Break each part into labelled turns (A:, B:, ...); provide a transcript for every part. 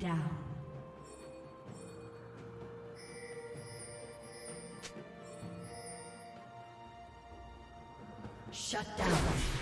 A: Down. Shut down.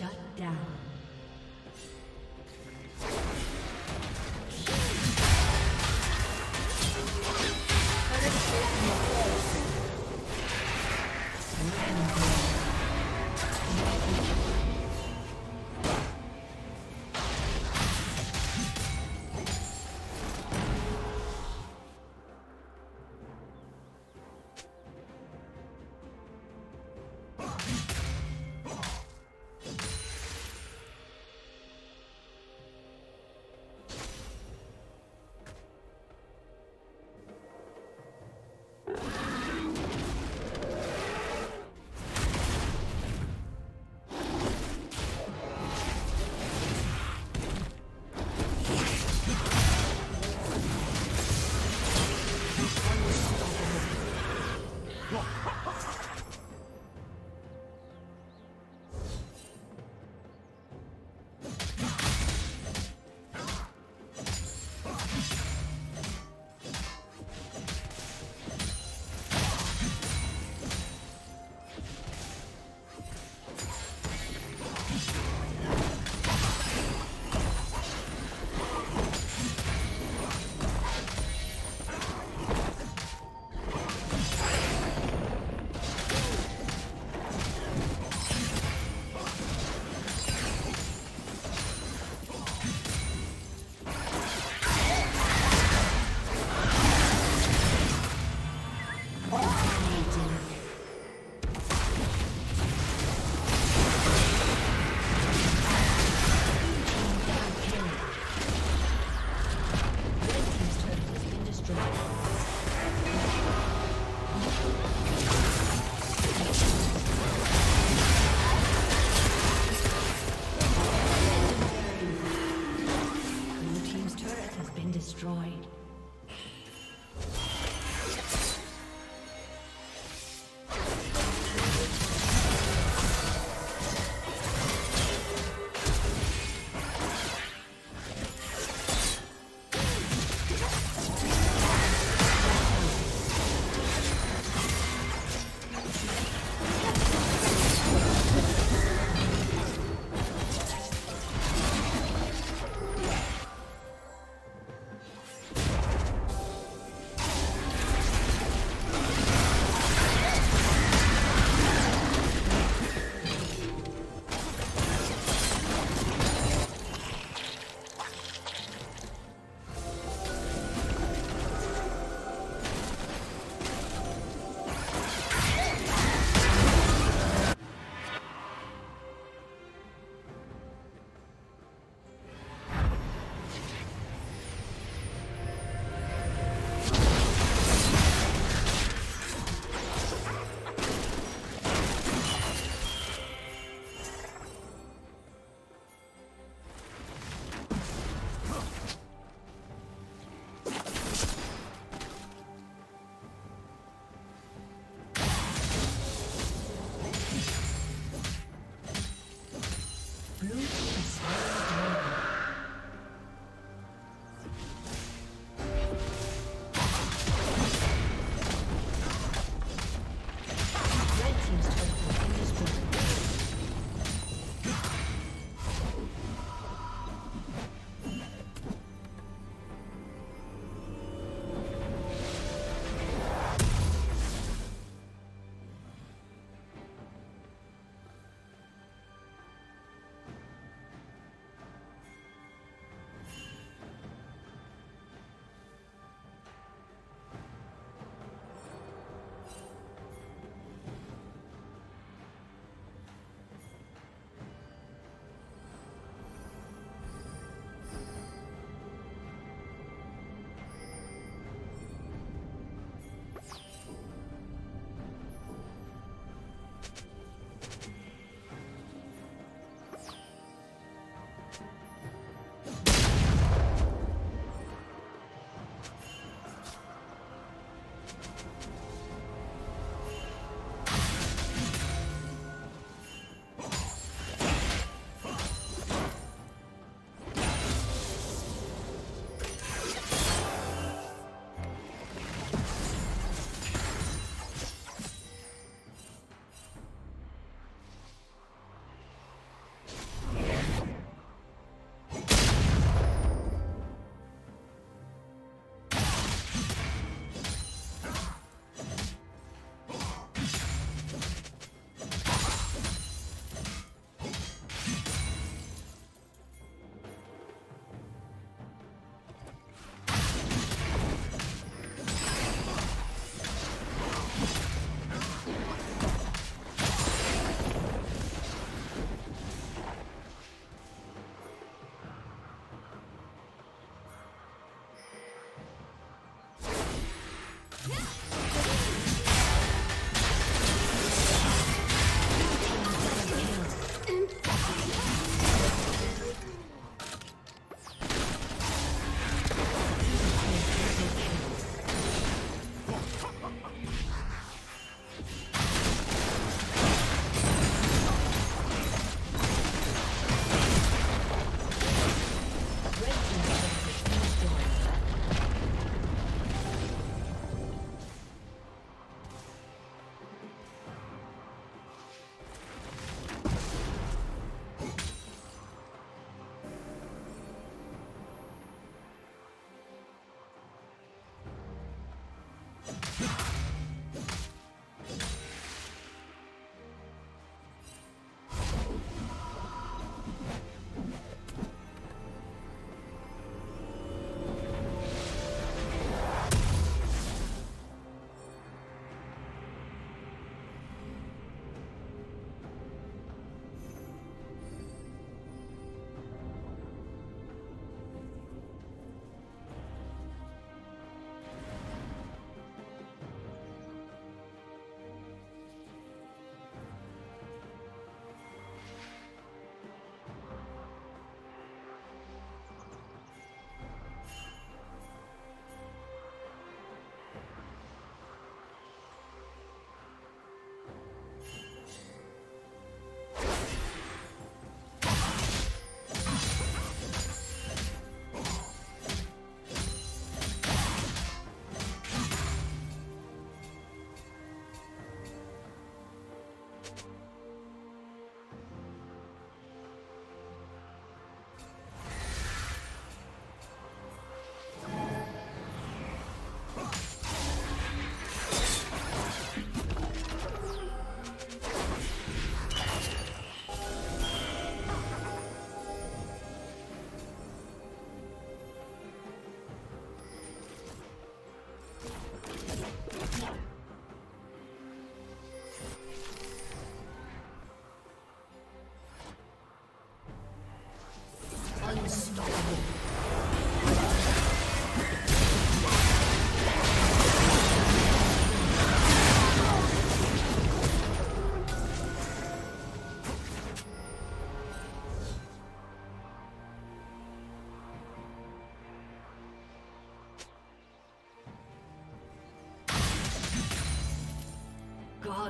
A: Shut down.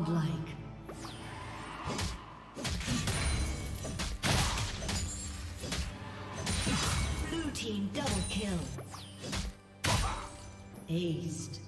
A: Godlike. Blue team double kill. Aced.